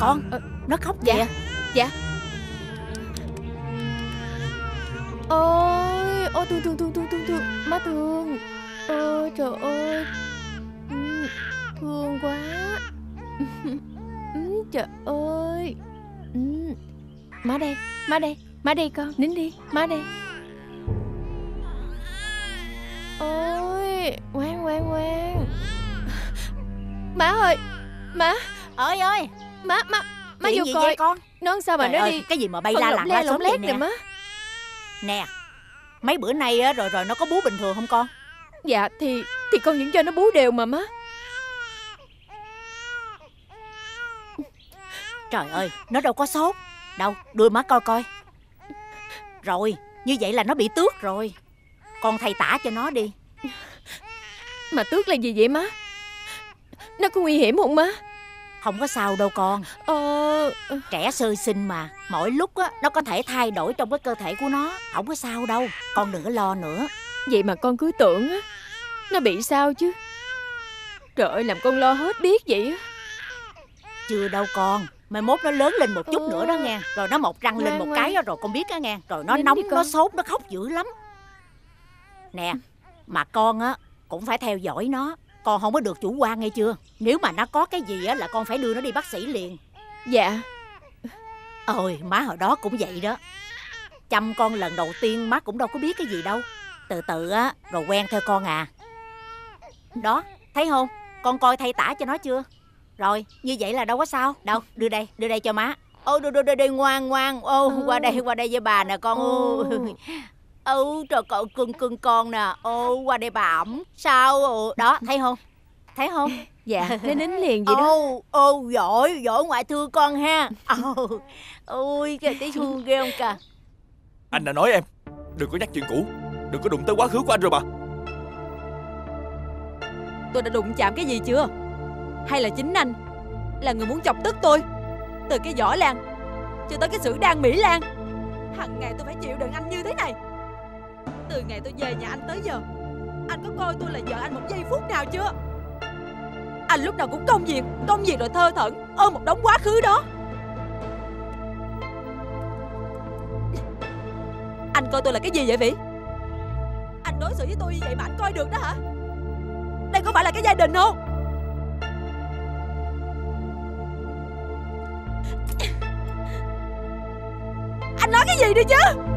Con Ờ, Nó khóc dạ. kìa Dạ. Ôi Ôi thương thương thương thương thương thương. Má thương. Ôi trời ơi. Ừ, Thương quá. Ừ, Trời ơi. Ừ. Má đây Má đây Má đây con Nín đi Má đây. Ôi Ngoan ngoan ngoan. Má ơi Má. Ơi ơi Má má Má Chuyện vô gì coi vậy con? Nó sao mà Trời nó ơi, đi Cái gì mà bay la làng la xóm lét nè. má? Nè Mấy bữa nay á, rồi rồi nó có bú bình thường không con? Dạ thì Thì con vẫn cho nó bú đều mà má. Trời ơi Nó đâu có sốt. Đâu đưa má coi coi. Rồi Như vậy là nó bị tước rồi. Con thầy tả cho nó đi. Mà tước là gì vậy má? Nó có nguy hiểm không má Không có sao đâu con. Ờ Trẻ sơ sinh mà Mỗi lúc á Nó có thể thay đổi trong cái cơ thể của nó. Không có sao đâu Con đừng có lo nữa. Vậy mà con cứ tưởng á Nó bị sao chứ? Trời ơi làm con lo hết biết vậy á. Chưa đâu con Mai mốt nó lớn lên một chút Ờ. nữa đó nghe. Rồi nó mọc răng lên một ngoan. cái á, rồi con biết á nghe. Rồi nó Nín nóng, nó sốt, nó khóc dữ lắm. Nè Mà con á Cũng phải theo dõi nó Con không có được chủ quan nghe chưa? Nếu mà nó có cái gì á Là con phải đưa nó đi bác sĩ liền. Dạ. Ôi má hồi đó cũng vậy đó. Chăm con lần đầu tiên má cũng đâu có biết cái gì đâu. Từ từ á Rồi quen theo con à. Đó thấy không? Con coi thay tả cho nó chưa? Rồi như vậy là đâu có sao. Đâu đưa đây đưa đây cho má. Ô đưa đưa đưa đây ngoan ngoan. Ô Ừ. qua đây qua đây với bà nè con. Ô Ừ. Ô trời cậu cưng cưng con nè. Ô qua đây bà ẩm Sao? Ồ, Đó thấy không? Thấy không? Dạ nó nín liền vậy đó. Ô, ô, giỏi, giỏi ngoại thương con ha. Ồ, Ôi, cái tí thương ghê không cả Anh đã nói em Đừng có nhắc chuyện cũ. Đừng có đụng tới quá khứ của anh rồi mà. Tôi đã đụng chạm cái gì chưa? Hay là chính anh Là người muốn chọc tức tôi? Từ cái võ lan Cho tới cái sự đan Mỹ Lan? Hằng ngày tôi phải chịu đựng anh như thế này từ ngày tôi về nhà anh tới giờ. Anh có coi tôi là vợ anh một giây phút nào chưa? Anh lúc nào cũng công việc Công việc rồi thơ thẩn, Ôm một đống quá khứ đó. Anh coi tôi là cái gì vậy Vĩ? Anh đối xử với tôi như vậy mà anh coi được đó hả? Đây có phải là cái gia đình không? Anh nói cái gì đi chứ?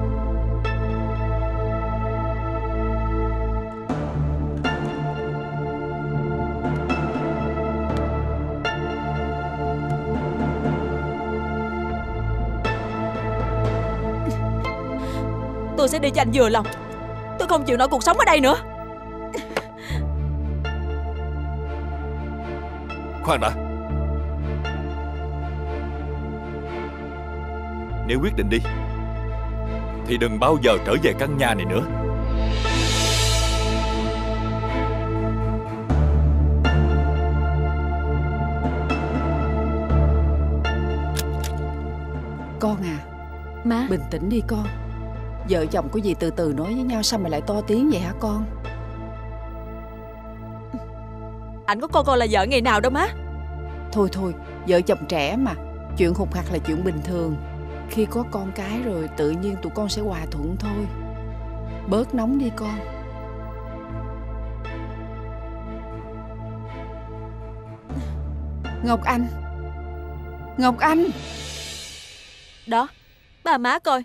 Tôi sẽ đi cho anh vừa lòng. Tôi không chịu nổi cuộc sống ở đây nữa. Khoan đã. Nếu quyết định đi Thì đừng bao giờ trở về căn nhà này nữa. Con à Má. Bình tĩnh đi con Vợ chồng có gì từ từ nói với nhau Sao mà lại to tiếng vậy hả con? Anh có coi con là vợ ngày nào đâu má. Thôi thôi Vợ chồng trẻ mà. Chuyện hụt hạt là chuyện bình thường. Khi có con cái rồi Tự nhiên tụi con sẽ hòa thuận thôi. Bớt nóng đi con. Ngọc Anh. Ngọc Anh. Đó Ba má coi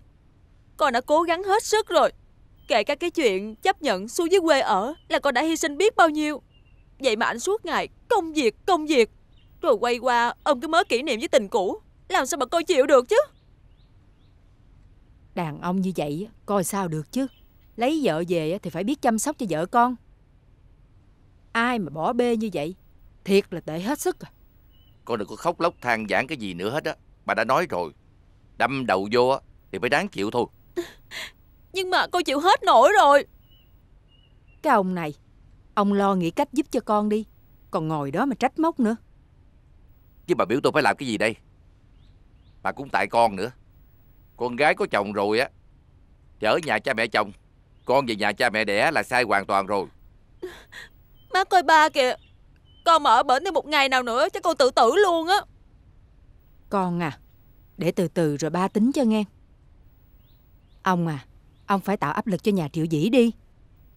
Con đã cố gắng hết sức rồi. Kể cả cái chuyện chấp nhận xuống dưới quê ở Là con đã hy sinh biết bao nhiêu. Vậy mà anh suốt ngày công việc công việc. Rồi quay qua ôm cái mớ kỷ niệm với tình cũ. Làm sao mà con chịu được chứ? Đàn ông như vậy á, coi sao được chứ. Lấy vợ về á thì phải biết chăm sóc cho vợ con. Ai mà bỏ bê như vậy? Thiệt là tệ hết sức à. Con đừng có khóc lóc than vãn cái gì nữa hết á. Bà đã nói rồi. Đâm đầu vô á Thì phải đáng chịu thôi Nhưng mà con chịu hết nổi rồi. Cái ông này Ông lo nghĩ cách giúp cho con đi Còn ngồi đó mà trách móc nữa. Chứ bà biểu tôi phải làm cái gì đây? Bà cũng tại con nữa. Con gái có chồng rồi á Thì ở nhà cha mẹ chồng Con về nhà cha mẹ đẻ là sai hoàn toàn rồi. Má coi ba kìa Con mà ở bển thêm một ngày nào nữa Chắc con tự tử luôn á. Con à, để từ từ rồi ba tính cho nghe. Ông à, ông phải tạo áp lực cho nhà triệu dĩ đi.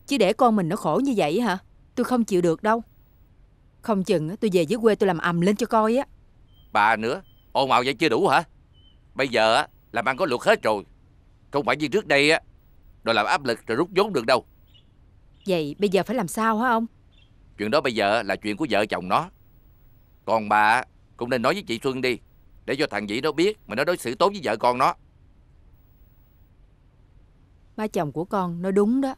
Chứ để con mình nó khổ như vậy hả? Tôi không chịu được đâu. Không chừng á, tôi về dưới quê tôi làm ầm lên cho coi á. Bà nữa Ồn ào vậy chưa đủ hả Bây giờ á làm ăn có luật hết rồi Không phải như trước đây á Rồi làm áp lực rồi rút vốn được đâu Vậy bây giờ phải làm sao hả ông? Chuyện đó bây giờ là chuyện của vợ chồng nó Còn bà á, cũng nên nói với chị Xuân đi Để cho thằng Dĩ nó biết Mà nó đối xử tốt với vợ con nó Ba chồng của con nói đúng đó.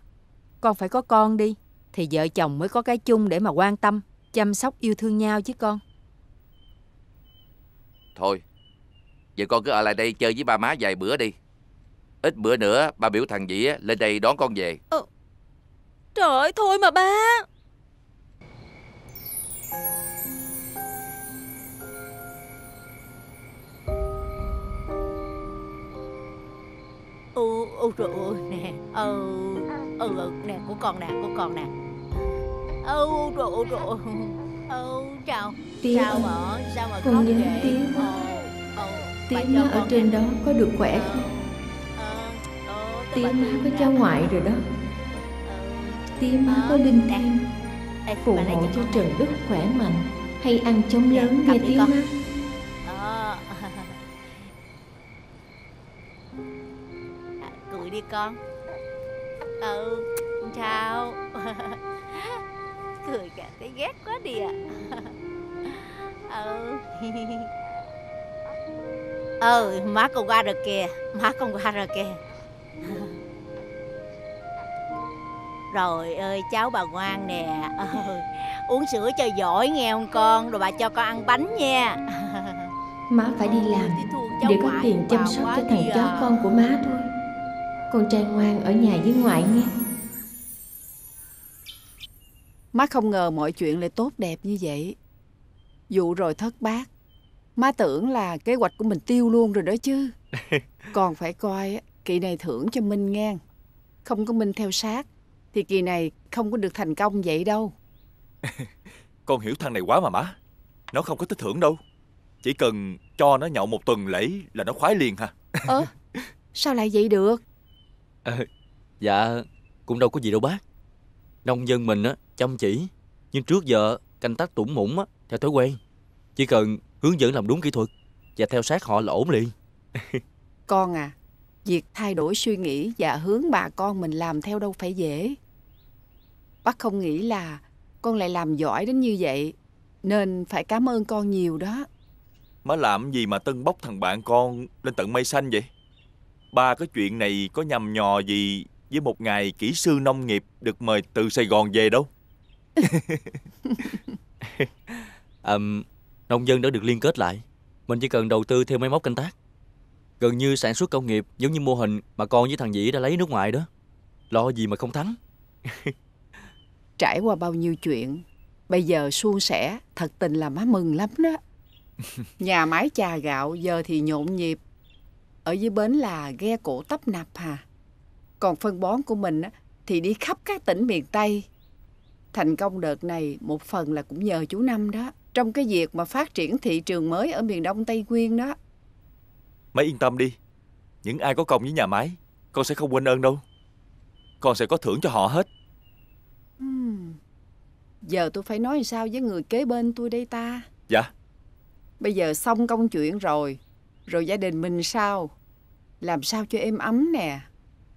Con phải có con đi. Thì vợ chồng mới có cái chung để mà quan tâm, chăm sóc yêu thương nhau chứ con. Thôi Giờ con cứ ở lại đây chơi với ba má vài bữa đi Ít bữa nữa ba biểu thằng Dĩ lên đây đón con về Trời ơi thôi mà ba ừ ừ trời ơi nè ừ ừ ừ nè của con nè của con nè ừ trời ơi trời ơi ừ chào Tía sao mà sao mà con nhớ vậy. Ờ, ờ, Tía bà má ở trên đó có được khỏe không? Ờ, ờ, Tía bà má có cháu ngoại rồi đó. Ờ, Tía má Ờ, có linh thiêng lấy hộ cho Trần Đức khỏe mạnh hay ăn chống Nè, lớn tía con. má. Con? Ừ chào. Cười cả thấy ghét quá đi à ừ. Ừ má con qua rồi kìa má con qua rồi kìa. Rồi ơi cháu bà ngoan nè. Ừ. uống sữa cho giỏi nghe không con? Rồi bà cho con ăn bánh nha. Má phải đi làm để có tiền chăm sóc cho thằng chó à. con của má thôi. Con trai ngoan ở nhà với ngoại nghe. Má không ngờ mọi chuyện lại tốt đẹp như vậy. Dụ rồi thất bát. Má tưởng là kế hoạch của mình tiêu luôn rồi đó chứ. Còn phải coi kỳ này thưởng cho Minh ngang. Không có Minh theo sát thì kỳ này không có được thành công vậy đâu. Con hiểu thằng này quá mà má Nó không có thích thưởng đâu Chỉ cần cho nó nhậu một tuần lễ là nó khoái liền ha Ơ, sao lại vậy được? Dạ cũng đâu có gì đâu bác Nông dân mình á chăm chỉ Nhưng trước giờ canh tác tủng mũng á Theo thói quen Chỉ cần hướng dẫn làm đúng kỹ thuật Và theo sát họ là ổn liền Con à, việc thay đổi suy nghĩ và hướng bà con mình làm theo đâu phải dễ. Bác không nghĩ là con lại làm giỏi đến như vậy. Nên phải cảm ơn con nhiều đó. Má làm gì mà tân bốc thằng bạn con lên tận mây xanh vậy Ba cái chuyện này có nhầm nhò gì Với một ngày kỹ sư nông nghiệp Được mời từ Sài Gòn về đâu Ờm, Nông dân đã được liên kết lại Mình chỉ cần đầu tư theo máy móc canh tác Gần như sản xuất công nghiệp Giống như mô hình mà con với thằng Dĩ đã lấy nước ngoài đó Lo gì mà không thắng Trải qua bao nhiêu chuyện, bây giờ suôn sẻ, thật tình là má mừng lắm đó. Nhà máy trà gạo giờ thì nhộn nhịp. Ở dưới bến là ghe cổ tấp nập hà. Còn phân bón của mình á, thì đi khắp các tỉnh miền Tây. Thành công đợt này một phần là cũng nhờ chú Năm đó. Trong cái việc mà phát triển thị trường mới ở miền Đông Tây Nguyên đó. Má yên tâm đi Những ai có công với nhà máy Con sẽ không quên ơn đâu Con sẽ có thưởng cho họ hết Hmm. Giờ tôi phải nói sao với người kế bên tôi đây ta? Dạ Bây giờ xong công chuyện rồi, rồi gia đình mình sao? Làm sao cho êm ấm nè,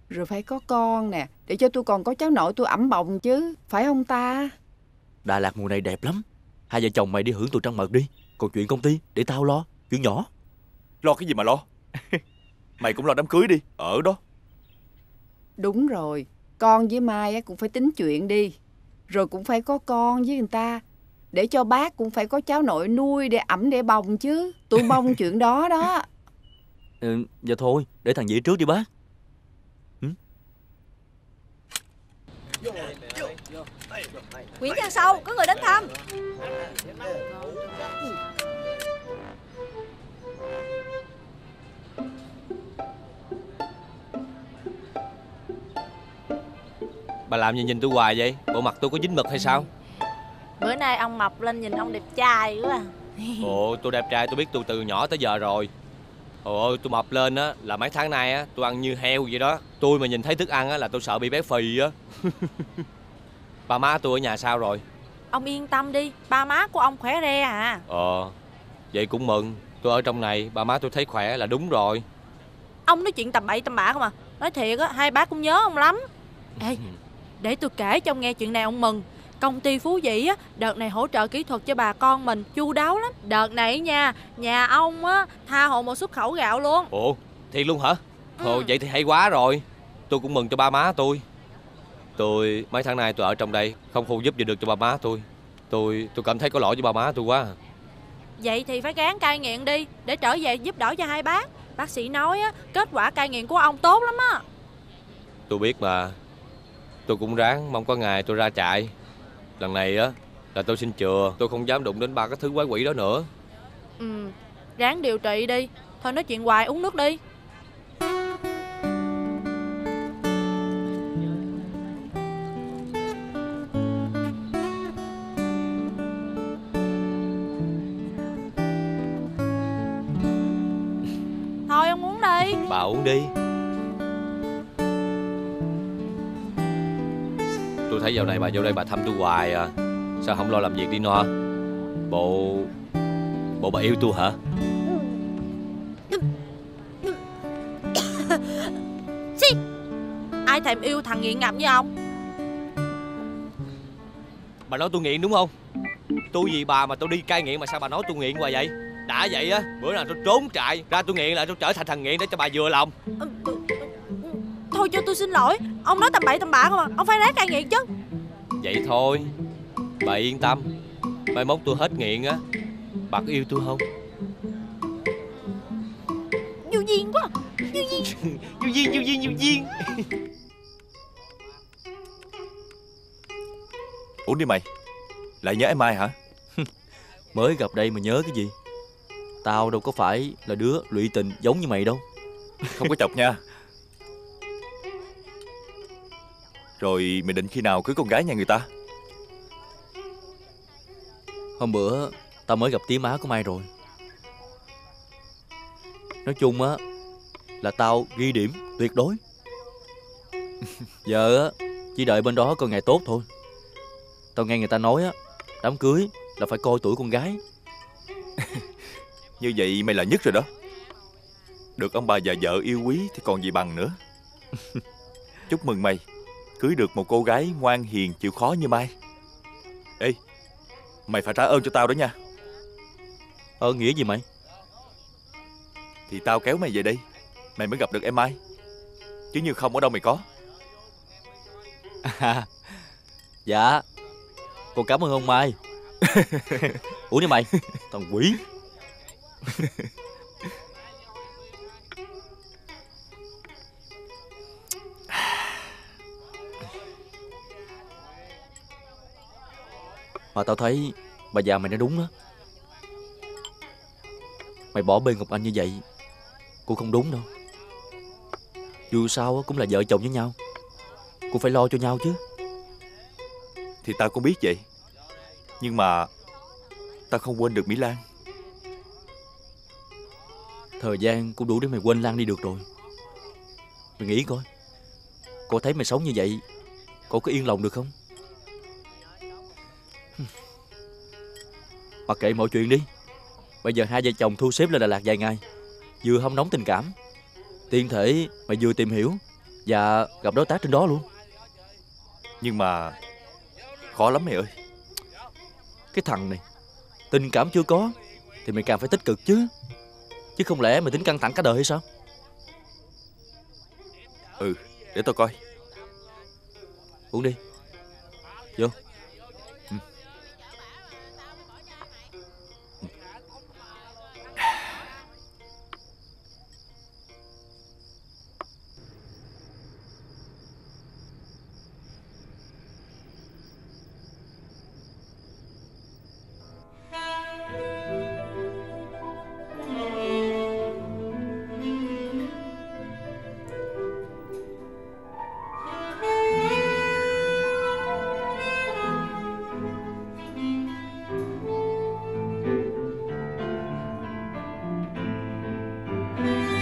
rồi phải có con nè, để cho tôi còn có cháu nội tôi ẩm bồng chứ, phải không ta? Đà Lạt mùa này đẹp lắm. Hai vợ chồng mày đi hưởng tuần trăng mật đi. Còn chuyện công ty để tao lo. Chuyện nhỏ. Lo cái gì mà lo? Mày cũng lo đám cưới đi. Ở đó. Đúng rồi, con với Mai á cũng phải tính chuyện đi, rồi cũng phải có con với người ta, để cho bác cũng phải có cháu nội nuôi để ẩm để bồng chứ, tôi mong chuyện đó đó. Ừ, Dạ thôi để thằng Dĩ trước đi bác Nguyễn Giang Sâu có người đến thăm Bà làm gì nhìn tôi hoài vậy? Bộ mặt tôi có dính mực hay sao? Bữa nay ông mập lên nhìn ông đẹp trai quá à. Ồ tôi đẹp trai tôi biết tôi từ nhỏ tới giờ rồi Ồ tôi mập lên á là mấy tháng nay á tôi ăn như heo vậy đó. Tôi mà nhìn thấy thức ăn á là tôi sợ bị béo phì á. Ba má tôi ở nhà sao rồi? Ông yên tâm đi Ba má của ông khỏe re à. Ờ Vậy cũng mừng. Tôi ở trong này ba má tôi thấy khỏe là đúng rồi. Ông nói chuyện tầm bậy tầm bạ không à? Nói thiệt á Hai bác cũng nhớ ông lắm. Ê Để tôi kể cho ông nghe chuyện này ông mừng Công ty Phú Vĩ á, đợt này hỗ trợ kỹ thuật cho bà con mình chu đáo lắm. Đợt này nha, nhà ông á tha hồ một xuất khẩu gạo luôn. Ồ thiệt luôn hả Ồ Ừ. vậy thì hay quá rồi Tôi cũng mừng cho ba má tôi Tôi mấy tháng nay tôi ở trong đây Không phụ giúp gì được cho ba má tôi Tôi tôi cảm thấy có lỗi với ba má tôi quá Vậy thì phải gán cai nghiện đi để trở về giúp đỡ cho hai bác. Bác sĩ nói á, kết quả cai nghiện của ông tốt lắm á. Tôi biết mà Tôi cũng ráng mong có ngày tôi ra trại Lần này á là tôi xin chừa Tôi không dám đụng đến ba cái thứ quái quỷ đó nữa Ừ, ráng điều trị đi. Thôi nói chuyện hoài uống nước đi. Dạo này bà vô đây bà thăm tôi hoài à. Sao không lo làm việc đi no Bộ Bộ bà yêu tôi hả? Ai thèm yêu thằng nghiện ngập như ông? Bà nói tôi nghiện đúng không? Tôi vì bà mà tôi đi cai nghiện mà sao bà nói tôi nghiện hoài vậy? Đã vậy á Bữa nào tôi trốn trại Ra tôi nghiện lại tôi trở thành thằng nghiện để cho bà vừa lòng Thôi cho tôi xin lỗi. Ông nói tầm bậy tầm bạ không à? Ông phải ráng cai nghiện chứ. Vậy thôi Bà yên tâm Mai mốt tôi hết nghiện á Bà có yêu tôi không Vô duyên quá. Vô duyên. Nhiều duyên nhiều duyên nhiều duyên Uống đi mày Lại nhớ em ai hả Mới gặp đây mà nhớ cái gì Tao đâu có phải là đứa lụy tình giống như mày đâu Không có chọc nha Rồi mày định khi nào cưới con gái nhà người ta? Hôm bữa Tao mới gặp tía má của Mai rồi. Nói chung á Là tao ghi điểm tuyệt đối. Giờ á Chỉ đợi bên đó có ngày tốt thôi. Tao nghe người ta nói á Đám cưới là phải coi tuổi con gái. Như vậy mày là nhất rồi đó. Được ông bà già vợ yêu quý Thì còn gì bằng nữa. Chúc mừng mày Cưới được một cô gái ngoan hiền chịu khó như Mai. Ê Mày phải trả ơn cho tao đó nha. Ờ nghĩa gì mày? Thì tao kéo mày về đây Mày mới gặp được em Mai. Chứ như không ở đâu mày có. À, Dạ Con cảm ơn ông Mai. Uống đi mày Thằng quỷ Mà tao thấy bà già mày nói đúng đó Mày bỏ bê Ngọc Anh như vậy Cũng không đúng đâu. Dù sao cũng là vợ chồng với nhau. Cũng phải lo cho nhau chứ. Thì tao cũng biết vậy. Nhưng mà Tao không quên được Mỹ Lan. Thời gian cũng đủ để mày quên Lan đi được rồi. Mày nghĩ coi Cô thấy mày sống như vậy Cô có yên lòng được không Mặc kệ mọi chuyện đi. Bây giờ hai vợ chồng thu xếp lên Đà Lạt vài ngày, Vừa hâm nóng tình cảm Tiên thể mày vừa tìm hiểu Và gặp đối tác trên đó luôn. Nhưng mà Khó lắm mày ơi. Cái thằng này, Tình cảm chưa có Thì mày càng phải tích cực chứ. Chứ không lẽ mày tính căng thẳng cả đời hay sao? Ừ Để tao coi. Uống đi. Vô.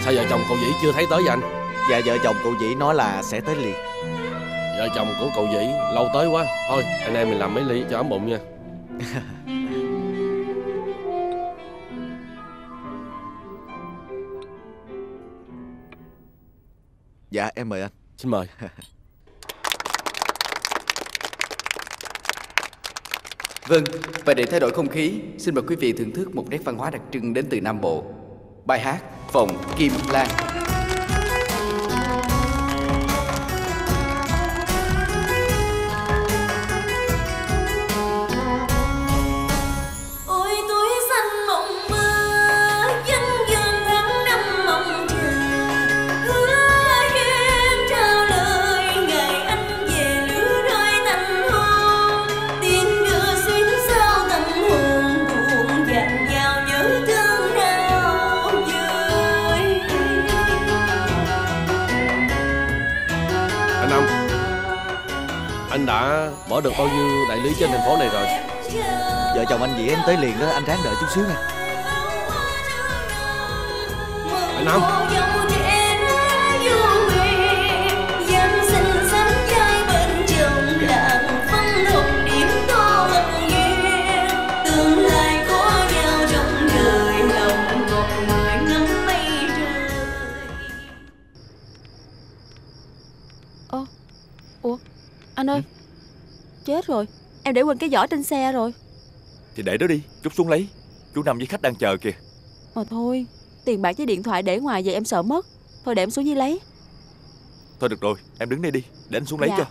Sao vợ chồng cậu Vĩ chưa thấy tới vậy anh? Dạ vợ chồng cậu Vĩ nói là sẽ tới liền. Vợ chồng của cậu Vĩ lâu tới quá. Thôi anh em mình làm mấy ly cho ấm bụng nha. Dạ em mời anh. Xin mời. Vâng, và để thay đổi không khí, xin mời quý vị thưởng thức một nét văn hóa đặc trưng đến từ Nam Bộ. Bài hát phòng Kim Lan. Đã bỏ được bao nhiêu đại lý trên thành phố này rồi? Vợ chồng anh Vĩ em tới liền đó Anh ráng đợi chút xíu nè Anh Năm rồi. Em để quên cái giỏ trên xe rồi. Thì để đó đi Chút xuống lấy. Chú Năm với khách đang chờ kìa. Mà thôi Tiền bạc với điện thoại để ngoài vậy em sợ mất. Thôi để em xuống dưới lấy. Thôi được rồi Em đứng đây đi Để anh xuống lấy Dạ. cho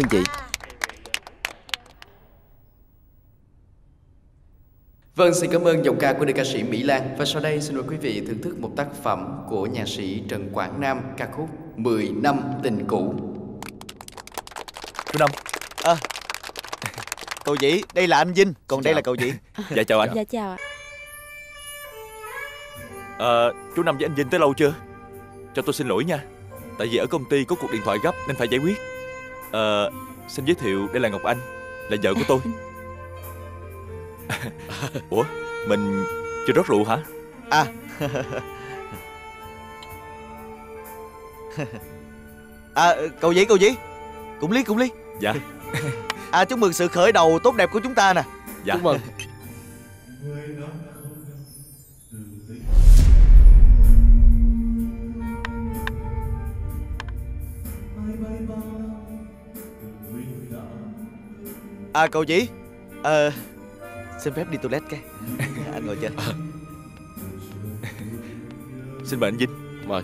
ơn chị. Vâng, xin cảm ơn giọng ca của nữ ca sĩ Mỹ Lan. Và sau đây xin mời quý vị thưởng thức một tác phẩm của nhạc sĩ Trần Quảng Nam ca khúc 10 năm tình cũ. Chú Năm à, Cậu Vĩ đây là anh Vinh Còn đây là cậu Vĩ Dạ chào anh. Dạ chào ạ. Ờ, chú Năm với anh Vinh tới lâu chưa? Cho tôi xin lỗi nha Tại vì ở công ty có cuộc điện thoại gấp nên phải giải quyết Ờ, xin giới thiệu đây là Ngọc Anh Là vợ của tôi. Ủa, mình chưa rót rượu hả? À. À cậu Vĩ cậu Vĩ Cũng lý cũng lý. Dạ. À chúc mừng sự khởi đầu tốt đẹp của chúng ta nè. Dạ. Chúc mừng À cậu Vĩ Ờ Xin phép đi toilet cái. Anh ngồi trên. Xin mời anh Vinh. Mời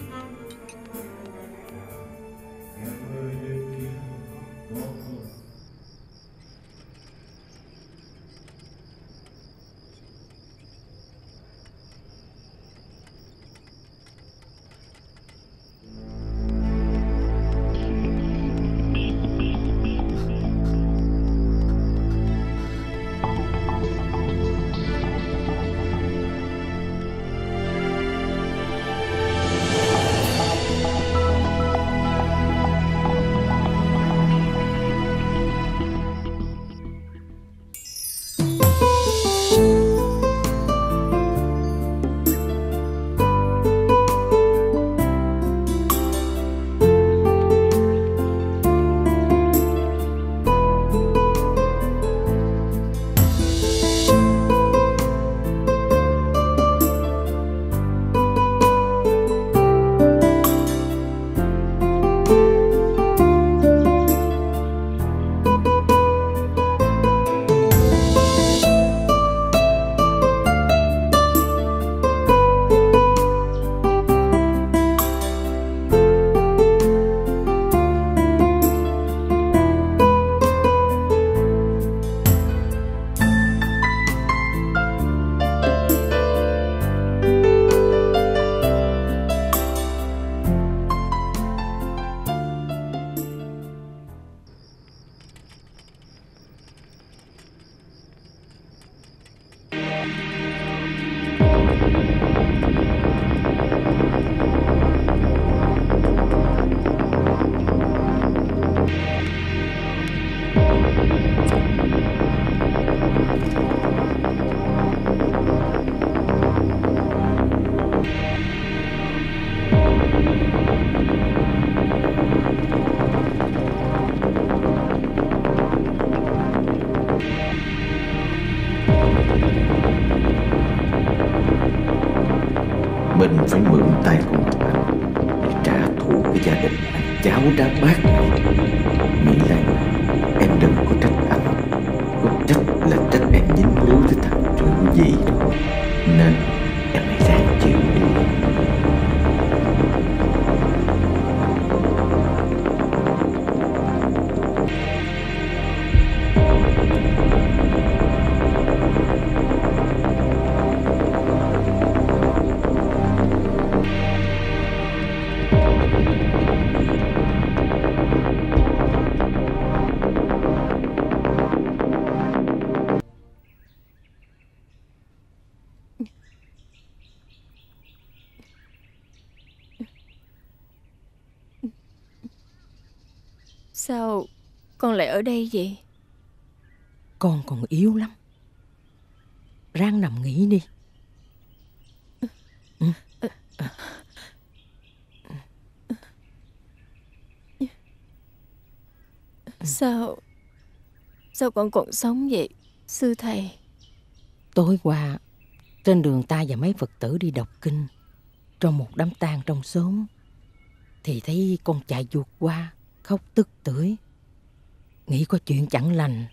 nên ở đây vậy? Con còn yếu lắm. Ráng nằm nghỉ đi. Ừ. Sao Sao con còn sống vậy Sư thầy Tối qua, trên đường ta và mấy Phật tử đi đọc kinh, trong một đám tang trong xóm, thì thấy con chạy vụt qua, khóc tức tưởi. Nghĩ có chuyện chẳng lành,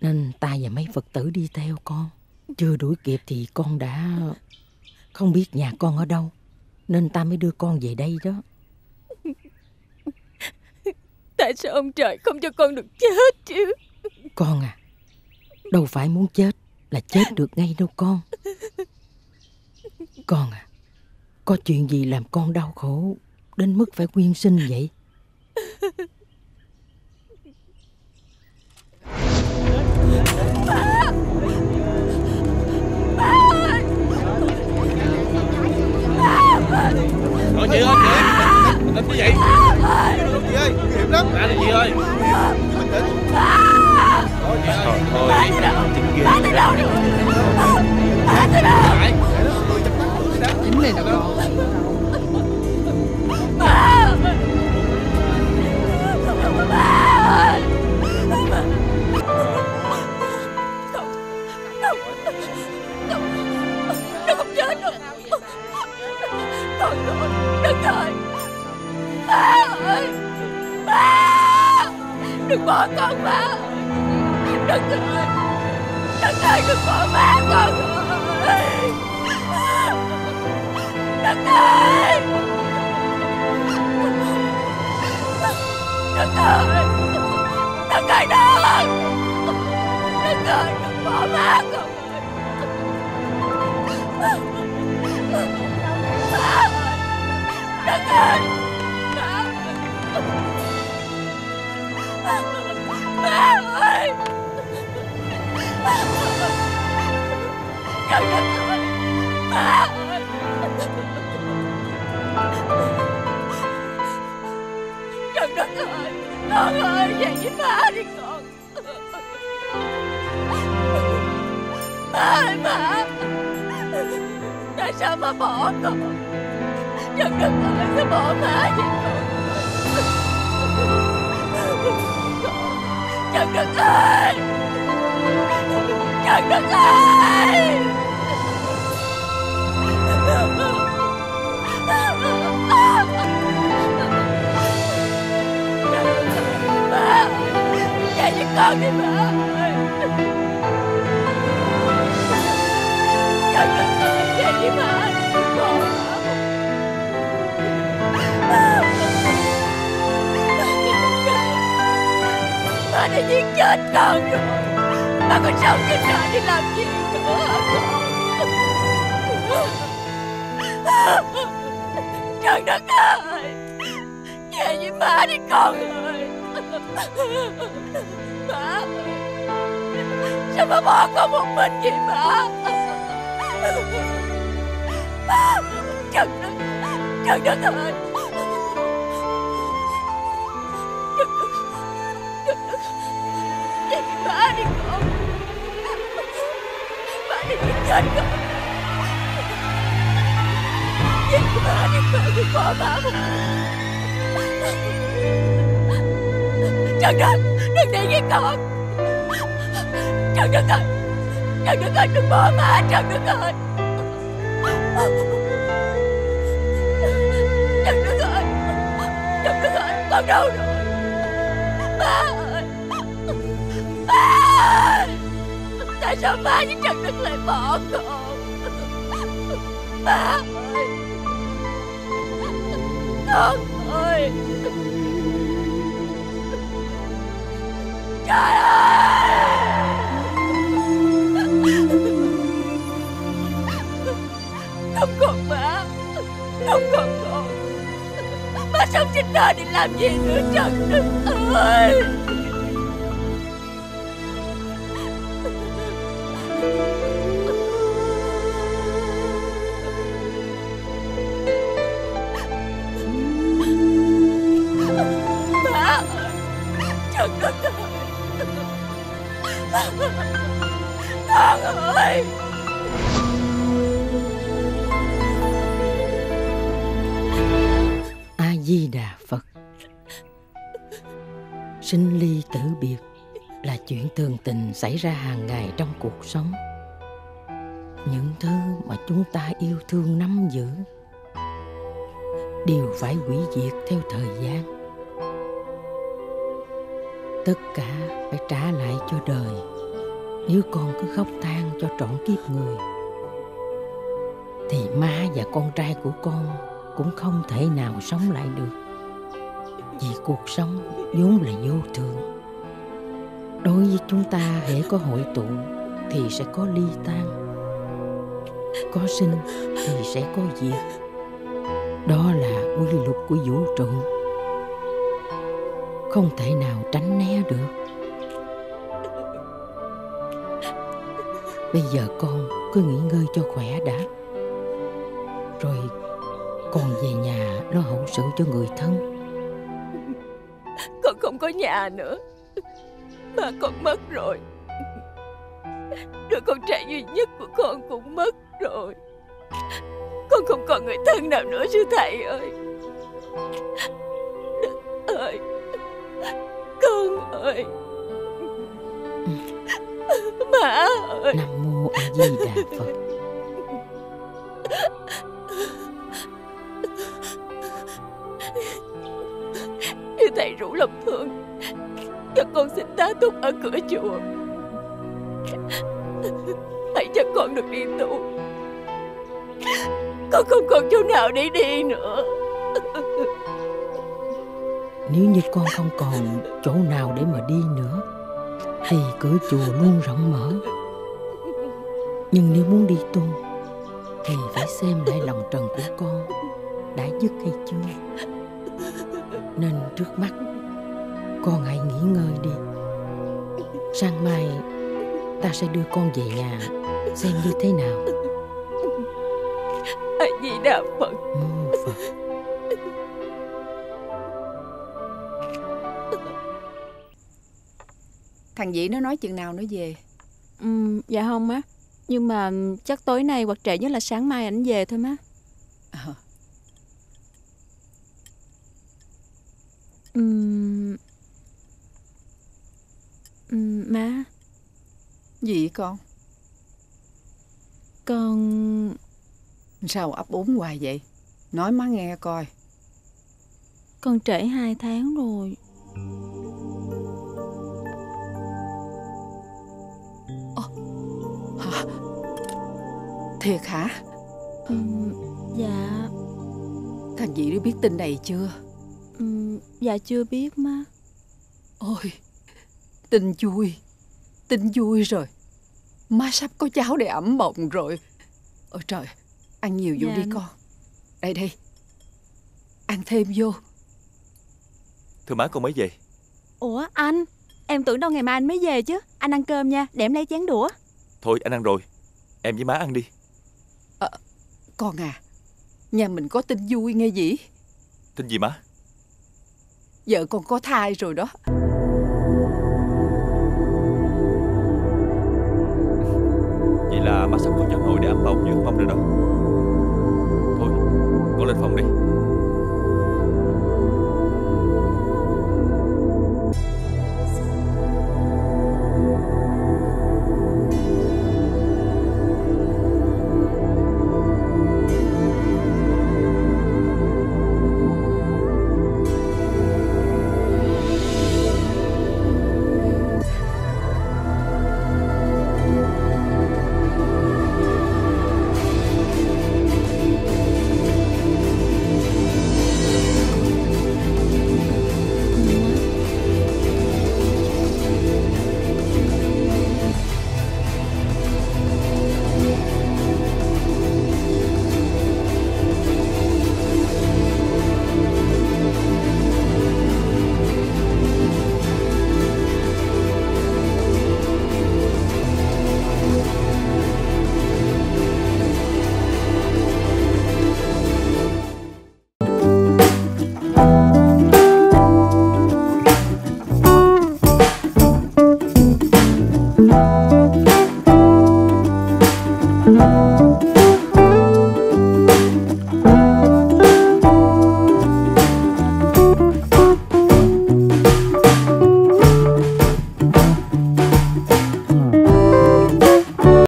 nên ta và mấy Phật tử đi theo con. Chưa đuổi kịp thì con đã không biết nhà con ở đâu, nên ta mới đưa con về đây đó. Tại sao ông trời không cho con được chết chứ Con à, đâu phải muốn chết là chết được ngay đâu con. Con à, có chuyện gì làm con đau khổ đến mức phải quyên sinh vậy? Chị ơi, chị Mình tính cái gì? Chị ơi, nguy hiểm lắm Ra đi chị ơi Bình tĩnh Thôi chị ơi Thôi tính ghê Chính này là con ơi ơi Ba ơi. Ba. Đừng bỏ con ba. Đất ơi Đất ơi đừng bỏ ba con. Ơi Đất ơi Đất ơi Đất ơi đất Đất ơi đừng bỏ ba con. ơi Ba ơi Trời đất ơi Ba ơi chẳng cần ơi Con ơi về bỏ con Trời đất ơi sao bỏ má vậy con Trời đất ơi Trời đất ơi. Ba Về với con đi ba Trời đất ơi Về với Con Ba đã giết chết con rồi. Bà còn sống trên đời để làm gì nữa? Trời đất ơi! Về với má đi con ơi! Má, Sao má bỏ con một mình vậy má? Trời đất! Trời đất ơi! chết rồi Giết bà đi bà đi bỏ bà Trần Đức Đừng đi với con Trần Đức ơi Trần Đức ơi đừng bỏ má Trần Đức ơi Trần Đức ơi Trần Đức ơi con đâu rồi má, ơi Ba ơi Tại sao ba với Trần Đức lại bỏ con Ba ơi! Con ơi! Trời ơi! Không còn ba, Không còn con. Ba sống trên đời để làm gì nữa, Trần Đức ơi? Xảy ra hàng ngày trong cuộc sống. Những thứ mà chúng ta yêu thương nắm giữ đều phải hủy diệt theo thời gian. Tất cả phải trả lại cho đời, nếu con cứ khóc than cho trọn kiếp người, thì ma và con trai của con cũng không thể nào sống lại được, vì cuộc sống vốn là vô thường đối với chúng ta hễ có hội tụ thì sẽ có ly tan có sinh thì sẽ có diệt. Đó là quy luật của vũ trụ. Không thể nào tránh né được. Bây giờ con cứ nghỉ ngơi cho khỏe đã. Rồi con về nhà lo hậu sự cho người thân. Con không có nhà nữa. Ba con mất rồi. Đứa con trai duy nhất của con cũng mất rồi. Con không còn người thân nào nữa sư thầy ơi. Đất ơi Con ơi. Má ơi. Nam mô a di đà phật. Sư thầy rủ lòng thương cho con xin tá túc ở cửa chùa. Hãy cho con được đi tu. Con không còn chỗ nào để đi nữa. Nếu như con không còn chỗ nào để mà đi nữa, thì cửa chùa luôn rộng mở. Nhưng nếu muốn đi tu, thì phải xem lại lòng trần của con đã dứt hay chưa. Nên trước mắt con hãy nghỉ ngơi đi. Sang mai ta sẽ đưa con về nhà xem như thế nào. A Di Đà Phật mô phật. Thằng Dĩ nó nói chừng nào nó về? Ừ, dạ không má. Nhưng mà chắc tối nay hoặc trễ nhất là sáng mai ảnh về thôi má. Ờ. Ừm. Ừm, Má. Gì con? Con Sao ấp úng hoài vậy? Nói má nghe coi. Con trễ hai tháng rồi. Hả? Thiệt hả? Ừm, Dạ. Thằng Dĩ nó biết tin này chưa? Ừm, Dạ chưa biết má. Ôi Tin vui. Tin vui rồi. Má sắp có cháu để ẩm bồng rồi. Ôi trời Ăn nhiều vô Dạ, đi con. Đây đây. Ăn thêm vô. Thưa má con mới về. Ủa anh? Em tưởng đâu ngày mai anh mới về chứ. Anh ăn cơm nha Để em lấy chén đũa. Thôi anh ăn rồi. Em với má ăn đi. Con à. Nhà mình có tin vui nghe gì Tin gì má? Vợ con có thai rồi đó Vậy sắp có cháu hội để ấm bồng như ước rồi đó Thôi con lên phòng đi.